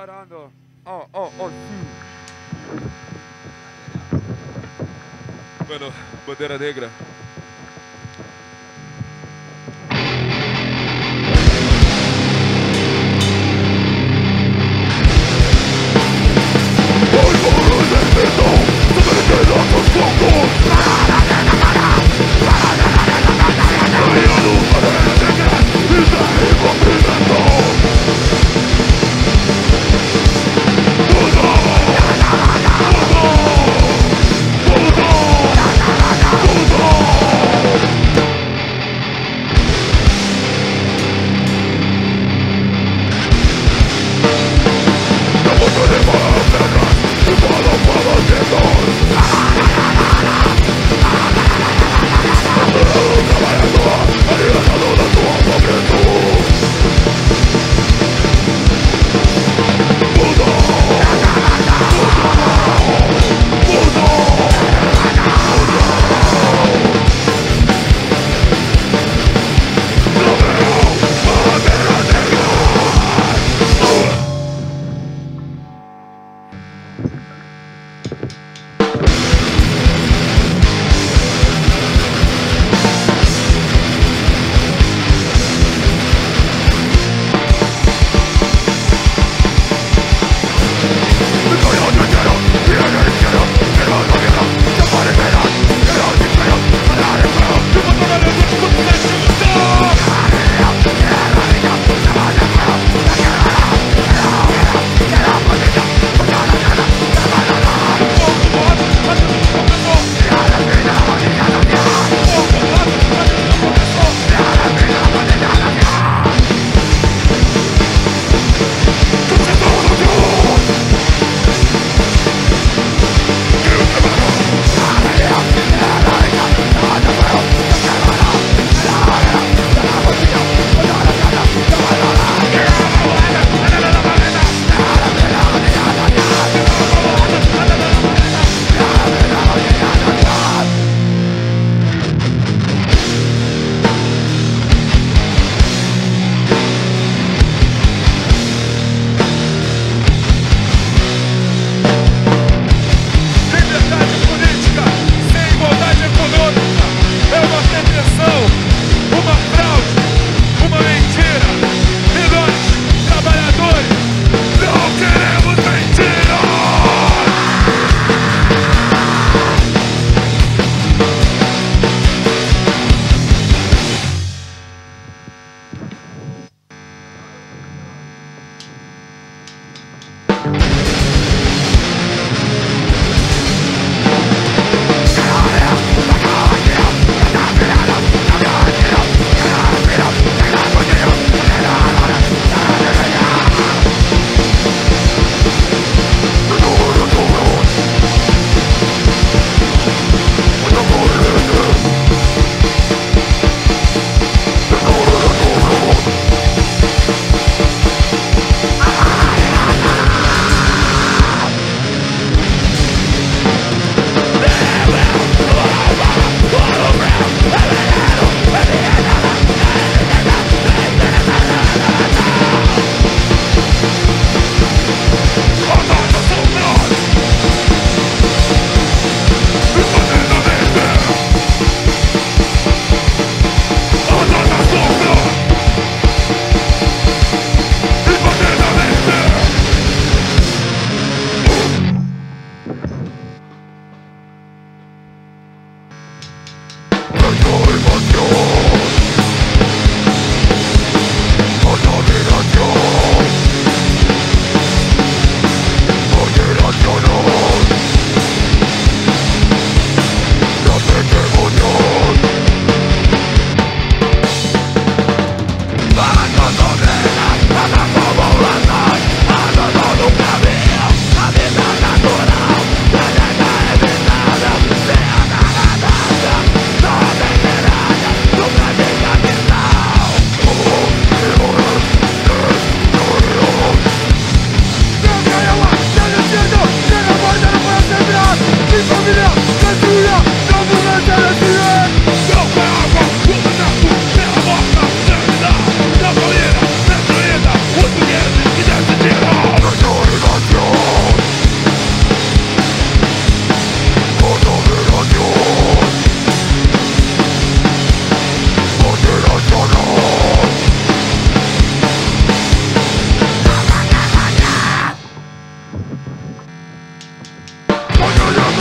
estourando. Oh, oh, oh, sim. Mano, bandeira negra.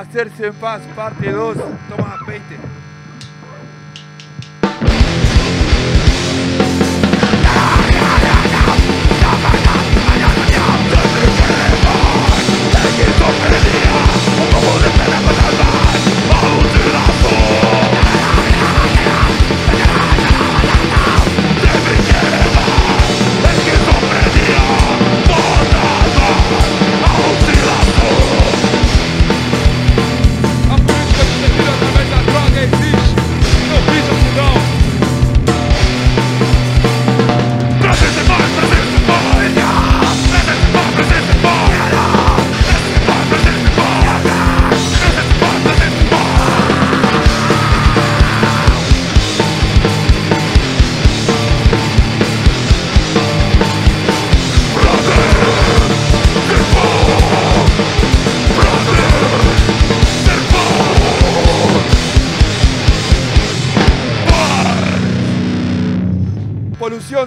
Hacerse en Paz, parte 2. Toma.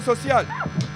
social.